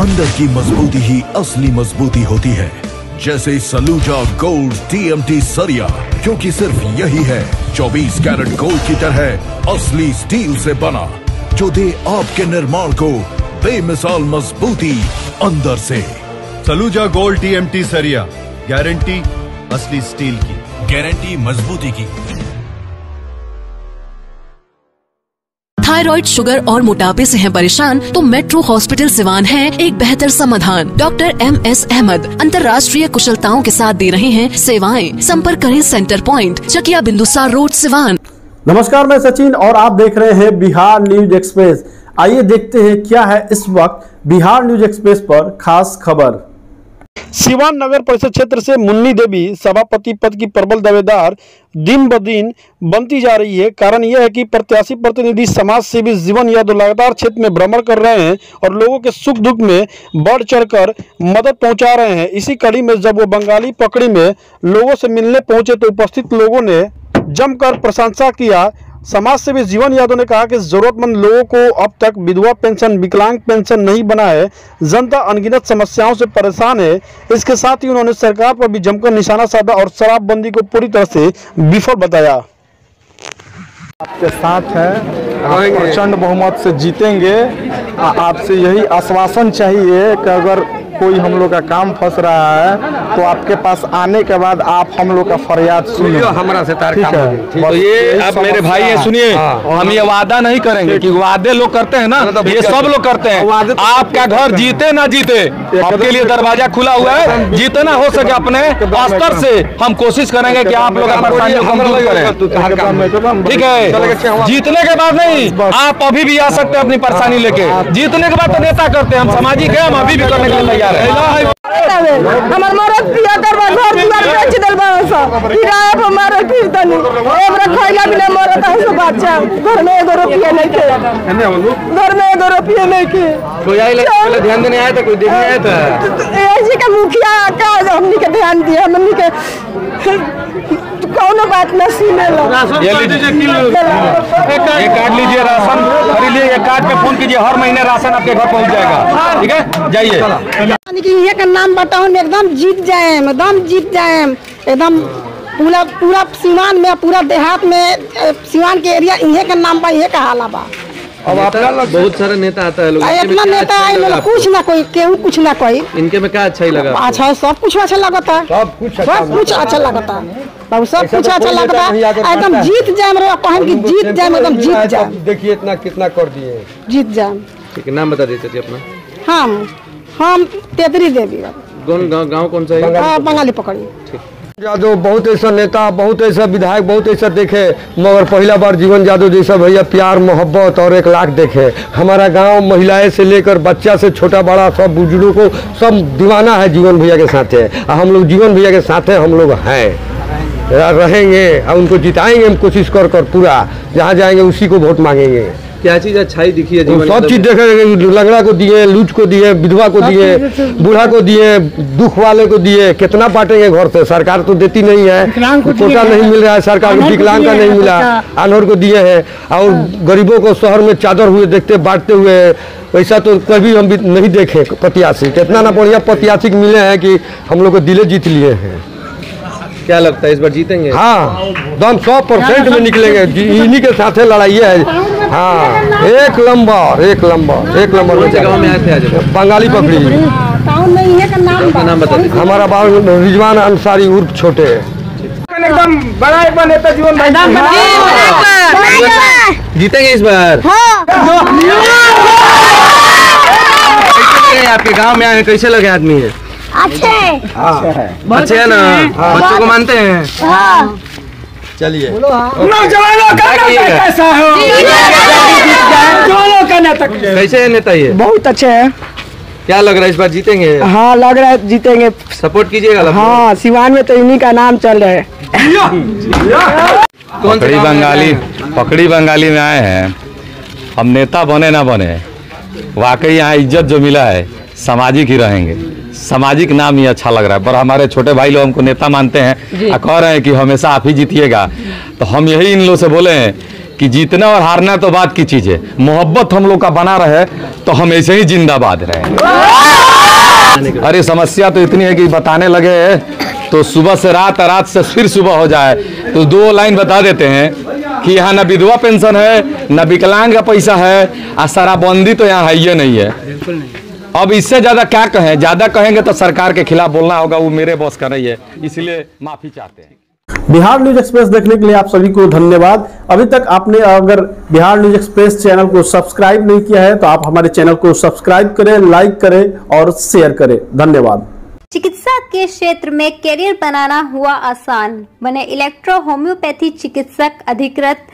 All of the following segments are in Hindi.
की मजबूती ही असली मजबूती होती है। जैसे सलूजा गोल्ड टीएमटी सरिया क्योंकि सिर्फ़ यही है 24 कैरेट गोल्ड की तरह असली स्टील से बना जो दे आपके निर्माण को बेमिसाल मजबूती अंदर से। सलूजा गोल्ड टीएमटी सरिया गारंटी असली स्टील की। गारंटी मजबूती की। थायराइड, शुगर और मोटापे से हैं परेशान तो मेट्रो हॉस्पिटल सिवान है एक बेहतर समाधान। डॉक्टर एम एस अहमद अंतर्राष्ट्रीय कुशलताओं के साथ दे रहे हैं सेवाएँ। संपर्क करें centre point, Chakia Bindusar road, Siwan. नमस्कार, मैं सचिन और आप देख रहे हैं बिहार न्यूज़ एक्सप्रेस। आइए देखते हैं क्या है इस वक्त बिहार न्यूज़ एक्सप्रेस पर खास खबर। सिवान नगर परिषद क्षेत्र से मुन्नी देवी सभापति पद की प्रबल दावेदार दिन ब दिन बनती जा रही है। कारण यह है कि प्रत्याशी प्रतिनिधि समाज सेवी जीवन यादव लगातार क्षेत्र में भ्रमण कर रहे हैं और लोगों के सुख दुख में बढ़ चढ़कर मदद पहुँचा रहे हैं। इसी कड़ी में जब वो बंगाली पकड़ी में लोगों से मिलने पहुँचे तो उपस्थित लोगों ने जमकर प्रशंसा किया। समाज सेवी जीवन यादव ने कहा कि जरूरतमंद लोगों को अब तक विधवा पेंशन विकलांग पेंशन नहीं बना है। जनता अनगिनत समस्याओं से परेशान है। इसके साथ ही उन्होंने सरकार पर भी जमकर निशाना साधा और शराबबंदी को पूरी तरह से विफल बताया। आपके साथ है। प्रचंड बहुमत से जीतेंगे। आपसे यही आश्वासन चाहिए कि अगर कोई हम लोग का काम फंस रहा है तो आपके पास आने के बाद आप हम लोग का फरियाद सुनिए हमारा से तार ठीक काम है? हो तो ये अब मेरे भाई है है। सुनिए। हाँ। हम ये वादा नहीं करेंगे कि वादे लोग करते हैं ना तो ये सब लोग करते हैं। तो आपका घर जीते ना जीते आपके लिए दरवाज़ा खुला हुआ है। जितना हो सके अपने स्तर से हम कोशिश करेंगे कि आप लोग ठीक है? जीतने के बाद नहीं आप अभी भी आ सकते हैं अपनी परेशानी लेके। जीतने के बाद तो नेता करते हैं हम सामाजिक है हम अभी भी करने के लिए तैयार है हमर मरद पिया करबा घर दुआर बेच देल बासा किराया पर मारे फिर तनी। एबरा खइला बिना मरत है सब बच्चा घर में एगो रुपया नहीं थे घर में एगो रुपया नहीं थे कोई आए पहले ध्यान देने आया था कोई देखने आया था ऐसी के मुखिया का हमनी के ध्यान दिया हमनी के कौनो बात न सुनेला। ये कार्ड लीजिए राशन खरीद लीजिए ये कार्ड पे फ़ोन कीजिए। हर महीने राशन आपके घर पहुँच जाएगा। ठीक है? जाइए। यानी कि ये का नाम बताओ एकदम जीत जाए एकदम जीत जाए एकदम पूरा पूरा सीमान में पूरा देहात में सीमान के एरिया इहे का नाम बा इहे का हाला बा। अब आपका बहुत सारे नेता आता है लोग। इतना नेता अच्छा आए लगा लोग कुछ ना कोई केहू कुछ ना कोई। इनके में क्या अच्छा ही लगा अच्छा है सब कुछ अच्छा लगता। है सब कुछ सब कुछ अच्छा लगता। है बाबू सब कुछ अच्छा लगता। है एकदम जीत जाए मेरे कहन की जीत जाए एकदम जीत जाए। देखिए इतना कितना कर दिए। जीत जाए। ठीक है नाम बता देते थे अपना। हम हम तेतरी देवी कौन गाँव गाँव कौन सा है? हाँ, बंगाली पकड़ी। यादव बहुत ऐसा नेता बहुत ऐसा विधायक बहुत ऐसा देखे। मगर पहला बार जीवन यादव जैसा भैया प्यार मोहब्बत और एक लाख देखे। हमारा गाँव महिलाएँ से लेकर बच्चा से छोटा बड़ा सब बुज़ुर्गों को सब दीवाना है जीवन भैया के साथ। है हम लोग जीवन भैया के साथ है हम लोग हैं। रहेंगे। और उनको जिताएँगे हम कोशिश कर कर पूरा। जहाँ जाएँगे उसी को वोट मांगेंगे। क्या चीज़ अच्छाई दिखी है जीवन सब चीज़? देखे लंगड़ा को दिए लूच को दिए विधवा को दिए बूढ़ा को दिए दुख वाले को दिए कितना बांटेंगे घर से सरकार तो देती नहीं है। कोटा नहीं मिल रहा है सरकार को विकलांग का नहीं मिला। अनहर को दिए हैं और गरीबों को शहर में चादर हुए देखते बांटते हुए वैसा तो कभी हम भी नहीं देखे प्रत्याशी कितना ना बढ़िया प्रत्याशी मिले हैं कि हम लोग को दिले जीत लिए हैं। क्या लगता है इस बार जीतेंगे? हाँ दम सौ परसेंट में निकलेंगे। इन्हीं के साथ लड़ाई है। हाँ एक नंबर एक नंबर एक से में आए थे आज? बंगाली पकड़ी में नाम नाम बता हमारा बाल रिजवान अंसारी उर्फ़ छोटे। एकदम बड़ा एक बार नेता जीवन जीतेंगे इस बार? आपके? गाँव में आए कैसे लगे आदमी है? अच्छे अच्छे है। ना बच्चों को मानते हैं। चलिए। कैसे है? नेता ये? बहुत अच्छे हैं। क्या लग रहा है इस बार जीतेंगे? हाँ लग रहा है जीतेंगे। सपोर्ट कीजिएगा। हाँ। सिवान में तो इन्हीं का नाम चल रहा है। पकड़ी बंगाली पकड़ी बंगाली में आए हैं। हम नेता बने ना बने वाकई यहाँ इज़्ज़त जो मिला है सामाजिक ही रहेंगे। सामाजिक नाम ही अच्छा लग रहा है पर हमारे छोटे भाई लोग हमको नेता मानते हैं और कह रहे हैं कि हमेशा आप ही जीतिएगा। तो हम यही इन लोग से बोले हैं कि जीतना और हारना तो बात की चीज़ है। मोहब्बत हम लोग का बना रहे तो हम ऐसे ही जिंदाबाद रहे। अरे समस्या तो इतनी है कि बताने लगे तो सुबह से रात रात से फिर सुबह हो जाए। तो दो लाइन बता देते हैं कि यहाँ न विधवा पेंशन है न विकलांग का पैसा है और शराबबंदी तो यहाँ है। ही नहीं। है अब इससे ज़्यादा क्या कहें? ज़्यादा कहेंगे तो सरकार के खिलाफ बोलना होगा वो मेरे बॉस का नहीं है इसलिए माफ़ी चाहते हैं। बिहार न्यूज़ एक्सप्रेस देखने के लिए आप सभी को धन्यवाद। अभी तक आपने अगर बिहार न्यूज़ एक्सप्रेस चैनल को सब्सक्राइब नहीं किया है तो आप हमारे चैनल को सब्सक्राइब करें लाइक करें और शेयर करें। धन्यवाद। चिकित्सा के क्षेत्र में करियर बनाना हुआ आसान। बने इलेक्ट्रो होम्योपैथी चिकित्सक अधिकृत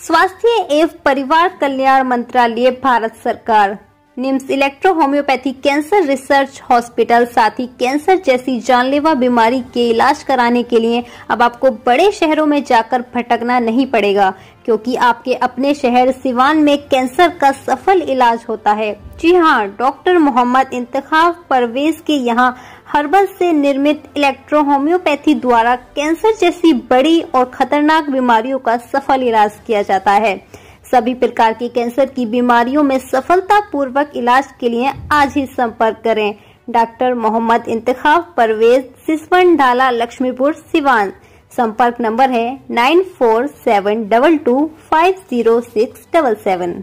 स्वास्थ्य एवं परिवार कल्याण मंत्रालय भारत सरकार। NIMS electro homeopathy cancer research hospital, साथ ही कैंसर जैसी जानलेवा बीमारी के इलाज कराने के लिए अब आपको बड़े शहरों में जाकर भटकना नहीं पड़ेगा, क्योंकि आपके अपने शहर सिवान में कैंसर का सफल इलाज होता है। जी हाँ डॉक्टर मोहम्मद इंतखाब परवेज के यहाँ हर्बल से निर्मित इलेक्ट्रो होम्योपैथी द्वारा कैंसर जैसी बड़ी और खतरनाक बीमारियों का सफल इलाज किया जाता है। सभी प्रकार के कैंसर की बीमारियों में सफलता पूर्वक इलाज के लिए आज ही संपर्क करें। डॉक्टर मोहम्मद इंतखाब परवेज सिसवन ढाला लक्ष्मीपुर, सिवान। संपर्क नंबर है nine four seven double two five zero six double seven.